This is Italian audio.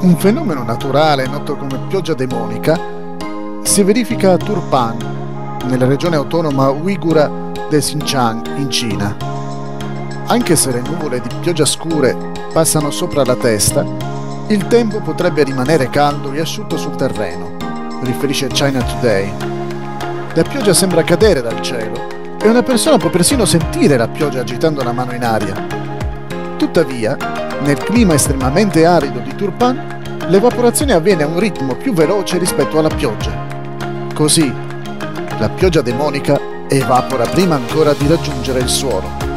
Un fenomeno naturale noto come pioggia demonica si verifica a Turpan, nella regione autonoma uigura del Xinjiang, in Cina. Anche se le nuvole di pioggia scure passano sopra la testa, il tempo potrebbe rimanere caldo e asciutto sul terreno, riferisce China Today. La pioggia sembra cadere dal cielo e una persona può persino sentire la pioggia agitando la mano in aria. Tuttavia, nel clima estremamente arido di Turpan, l'evaporazione avviene a un ritmo più veloce rispetto alla pioggia. Così, la pioggia demonica evapora prima ancora di raggiungere il suolo.